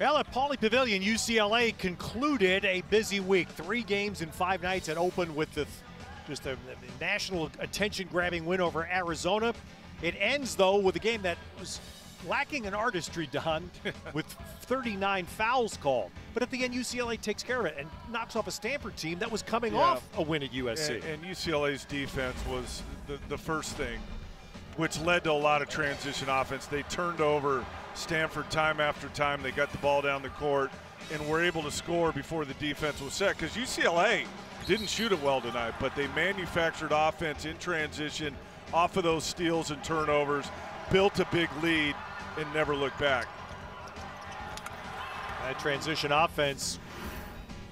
Well, at Pauley Pavilion, UCLA concluded a busy week. Three games in five nights. It opened with the just a national attention-grabbing win over Arizona. It ends though with a game that was lacking in artistry, Don, with 39 fouls called. But at the end, UCLA takes care of it and knocks off a Stanford team that was coming Yeah. off a win at USC. And, and UCLA's defense was the, the first thing, which led to a lot of transition offense. They turned over Stanford time after time. They got the ball down the court and were able to score before the defense was set. Because UCLA didn't shoot it well tonight, but they manufactured offense in transition off of those steals and turnovers, built a big lead, and never looked back. That transition offense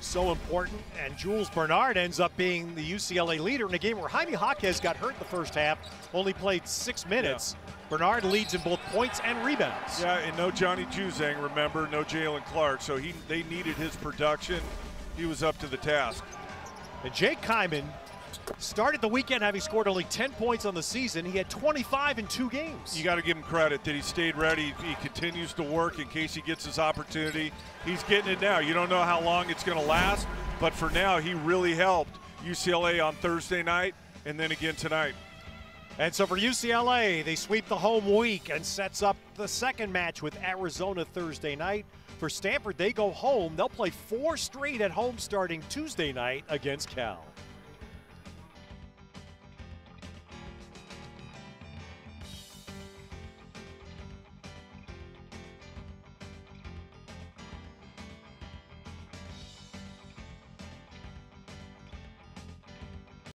so important, and Jules Bernard ends up being the UCLA leader in a game where Jaime Jaquez got hurt in the first half, only played six minutes. Bernard leads in both points and rebounds. Yeah, and no Johnny Juzang, remember, no Jalen Clark, so he they needed his production. He was up to the task. And Jake Kyman started the weekend having scored only 10 points on the season. He had 25 in two games. You got to give him credit that he stayed ready. He continues to work in case he gets his opportunity. He's getting it now. You don't know how long it's going to last, but for now, he really helped UCLA on Thursday night and then again tonight. And so for UCLA, they sweep the home week and sets up the second match with Arizona Thursday night. For Stanford, they go home. They'll play four straight at home starting Tuesday night against Cal.